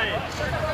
Vai!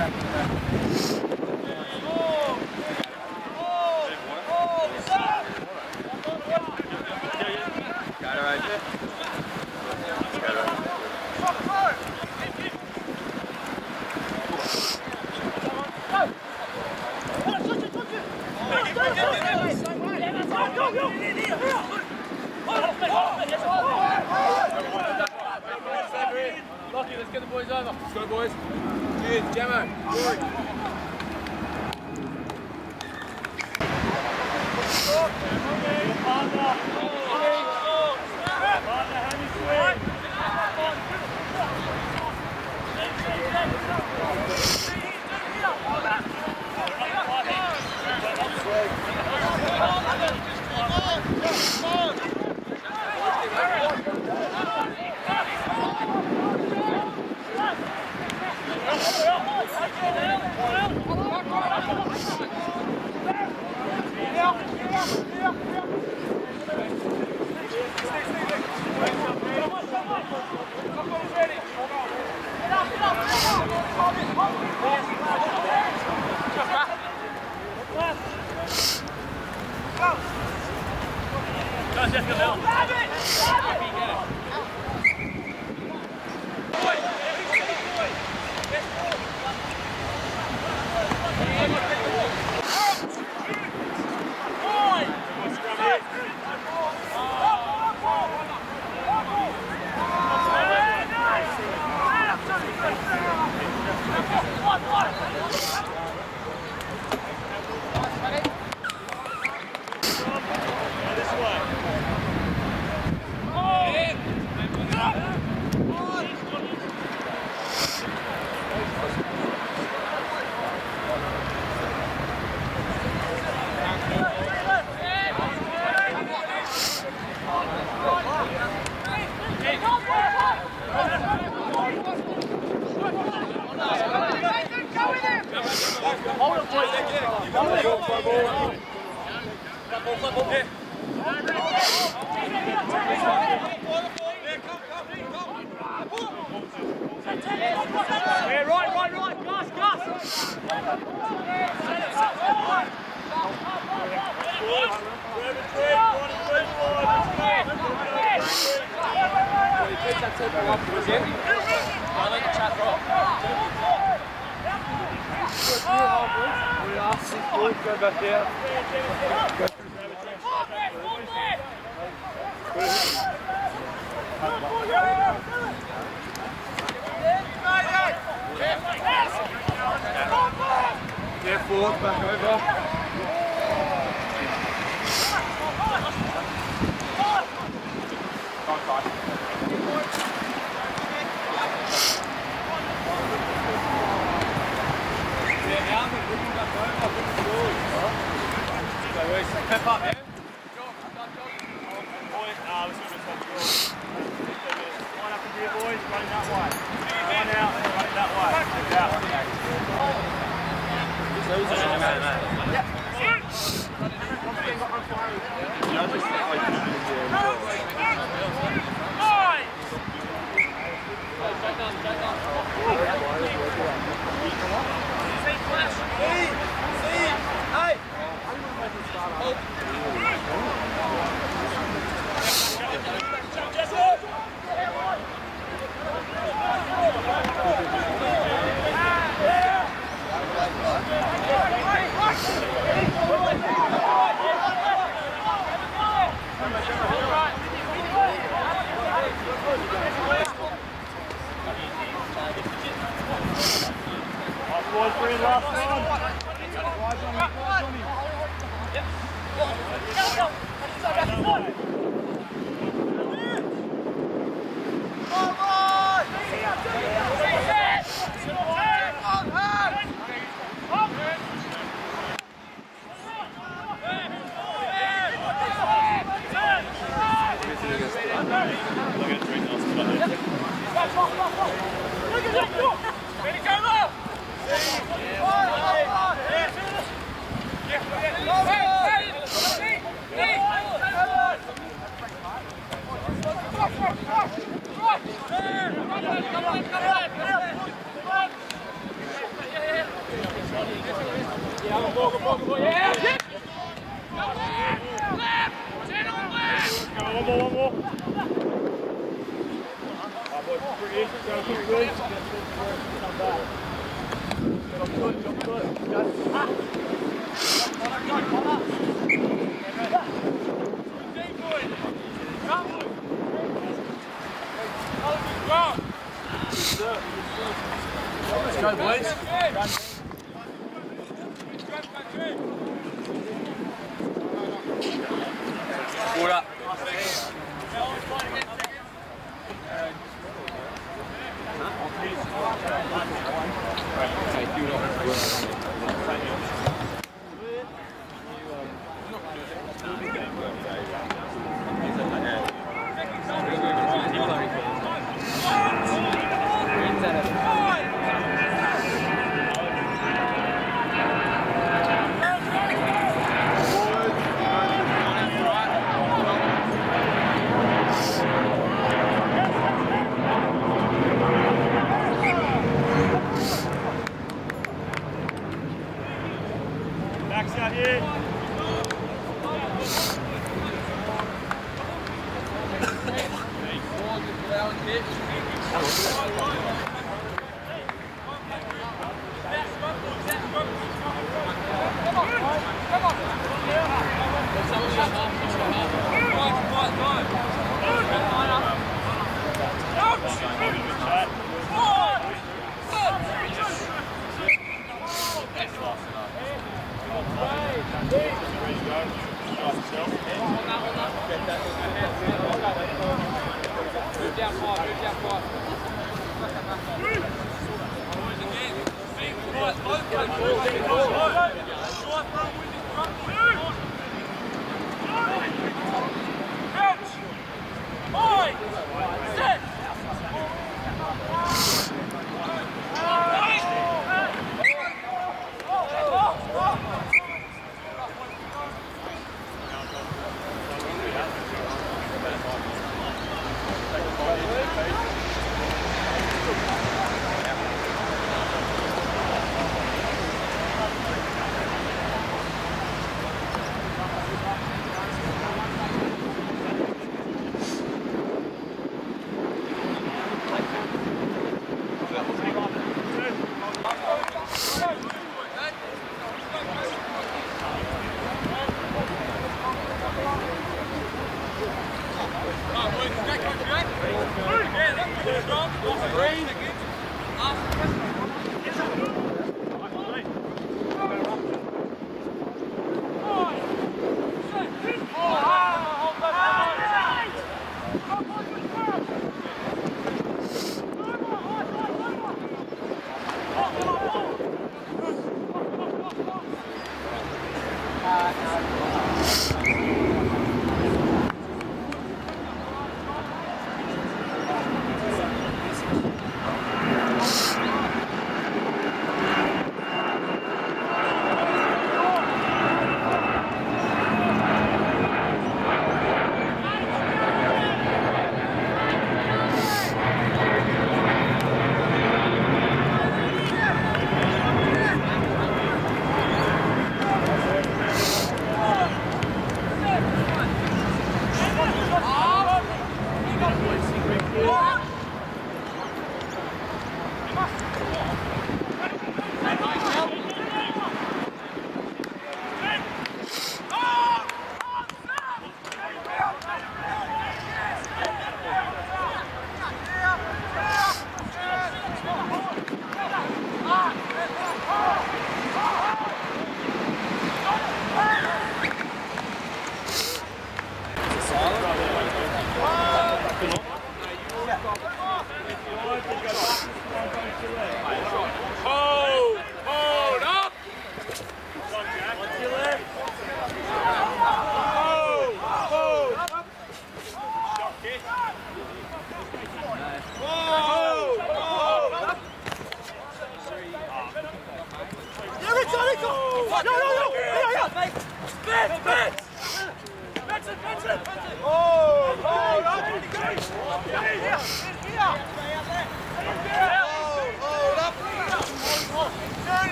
Lockie, Forward, back over. Pep up, yeah? Last Backs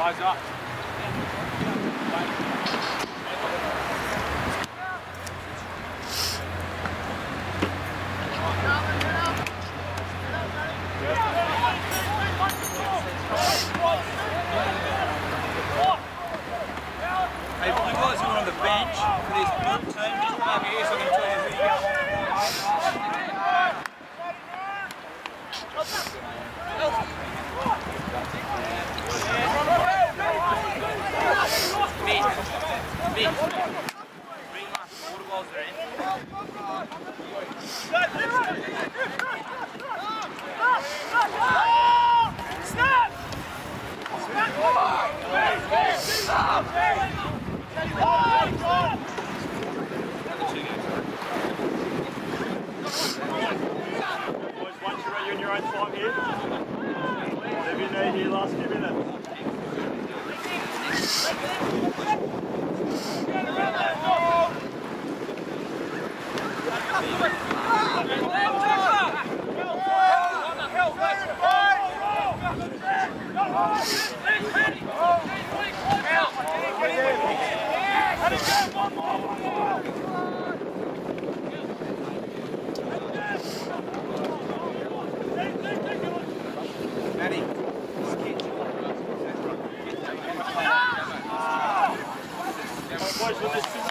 Eyes up. Hey, if you guys who are on the bench for this good team, just come over here so I can tell you who you are. Mid. Mid. Bring them up. Water balls are in. Snap! Boys, once you're ready in your own time here, whatever you need here, last few minutes. Matty. Boys,